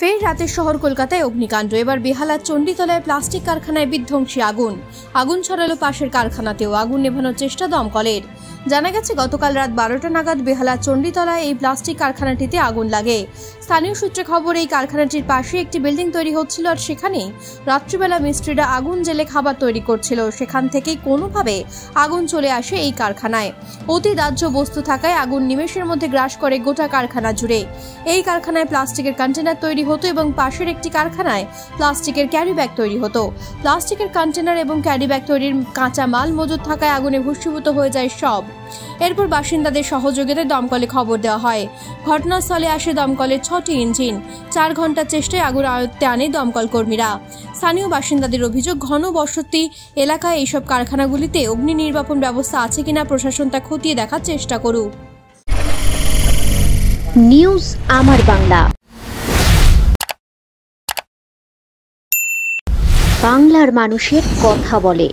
ফের রাতের শহর কলকাতায় অগ্নিকাণ্ড। এবার বেহালার চণ্ডীতলায় প্লাস্টিক কারখানায় বিধ্বংসী আগুন। আগুন ছড়ালো পাশের কারখানাতেও। আগুন নেভানোর চেষ্টা দমকলের। জানা গেছে, গতকাল রাত বারোটা নাগাদ বেহালা চণ্ডীতলায় এই প্লাস্টিক কারখানাটিতে আগুন লাগে। স্থানীয় সূত্রে খবর, এই কারখানাটির পাশে একটি বিল্ডিং তৈরি হচ্ছিল আর সেখানেই রাত্রিবেলা মিস্ত্রিরা আগুন জেলে খাবার তৈরি করছিল। সেখান থেকেই কোনোভাবে আগুন চলে আসে এই কারখানায়। অতি দাহ্য বস্তু থাকায় আগুন নিমেষের মধ্যে গ্রাস করে গোটা কারখানা জুড়ে। এই কারখানায় প্লাস্টিকের কন্টেনার তৈরি হতো এবং পাশের একটি কারখানায় প্লাস্টিকের ক্যারি ব্যাগ তৈরি হতো। প্লাস্টিকের কন্টেনার এবং ক্যারি ব্যাগ তৈরির কাঁচা মাল মজুদ থাকায় আগুনে ভস্মীভূত হয়ে যায় সব। এরপর বাসিন্দাদের সহযোগিতায় দমকলে খবর দেওয়া হয়। ঘটনাস্থলে আসে দমকলের ছটি ইঞ্জিন। চার ঘণ্টার চেষ্টায় আগুন আয়ত্তে আনে দমকল কর্মীরা। স্থানীয় বাসিন্দাদের অভিযোগ, ঘন বসতি এলাকায় এইসব কারখানাগুলিতে অগ্নি নির্বাপন ব্যবস্থা আছে কিনা প্রশাসন তা খতিয়ে দেখার চেষ্টা করুক। নিউজ আমার বাংলা। বাংলার মানুষের কথা বলে।